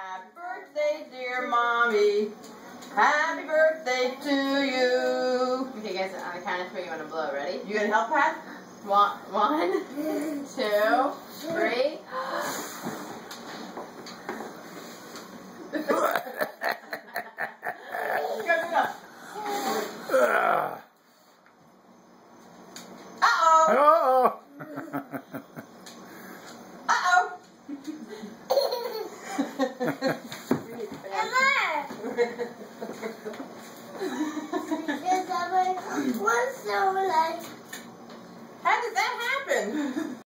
Happy birthday, dear mommy. Happy birthday to you. Okay, guys, on the count of three, you want to blow. Ready? You gonna help, Pat? One, one, two, What's so like? How did that happen?